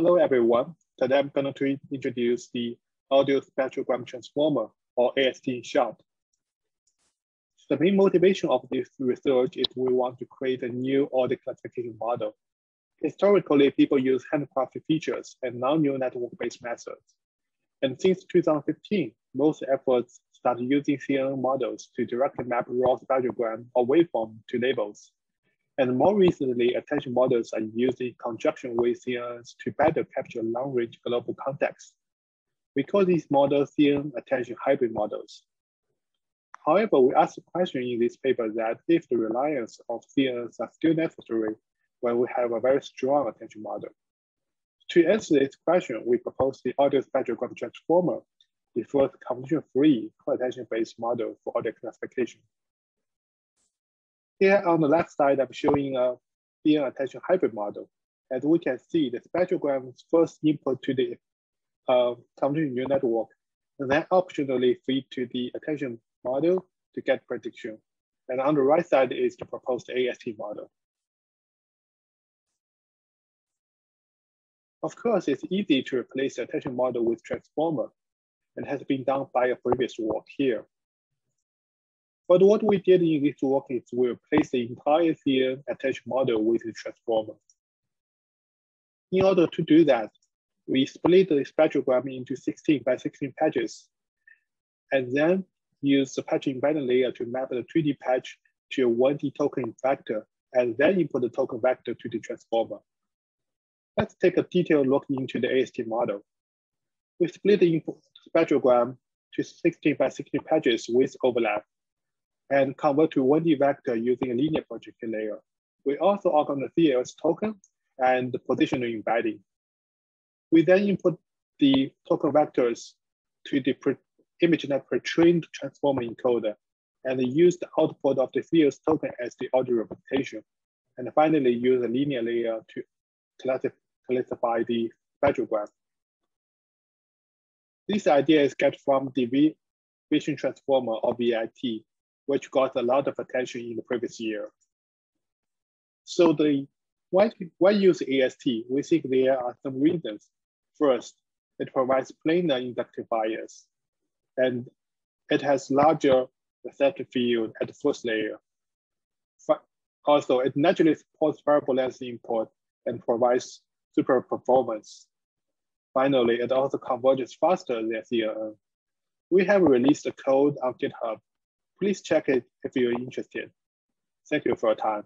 Hello everyone. Today I'm going to introduce the audio spectrogram transformer or AST in short. The main motivation of this research is we want to create a new audio classification model. Historically, people use handcrafted features and non-neural network-based methods. And since 2015, most efforts start using CNN models to directly map raw spectrogram or waveform to labels. And more recently, attention models are used in conjunction with CNNs to better capture long-range global context. We call these models CNN attention hybrid models. However, we ask the question in this paper that if the reliance of CNNs are still necessary when we have a very strong attention model. To answer this question, we propose the audio spectrogram transformer, the first convolution-free co-attention-based model for audio classification. Here on the left side, I'm showing a CNN attention hybrid model. As we can see, the spectrogram's first input to the uh, convolutional neural network, and then optionally feed to the attention model to get prediction. And on the right side is the proposed AST model. Of course, it's easy to replace the attention model with transformer and has been done by a previous work here. But what we did in this work is we replaced the entire CNN attention model with a transformer. In order to do that, we split the spectrogram into 16 by 16 patches, and then use the patch embedding layer to map the 2D patch to a 1D token vector, and then input the token vector to the transformer. Let's take a detailed look into the AST model. We split the spectrogram to 16 by 16 patches with overlap and convert to 1D vector using a linear projection layer. We also organize the CLS token and the positional embedding. We then input the token vectors to the ImageNet pre-trained transformer encoder and use the output of the CLS token as the audio representation. And finally, use a linear layer to classify the spectrogram. This idea is get from the vision transformer or VIT which got a lot of attention in the previous year. So the why, why use AST? We think there are some reasons. First, it provides planar inductive bias, and it has larger receptive field at the first layer. Also, it naturally supports variable length input and provides super performance. Finally, it also converges faster than CNN. We have released the code on GitHub Please check it if you're interested. Thank you for your time.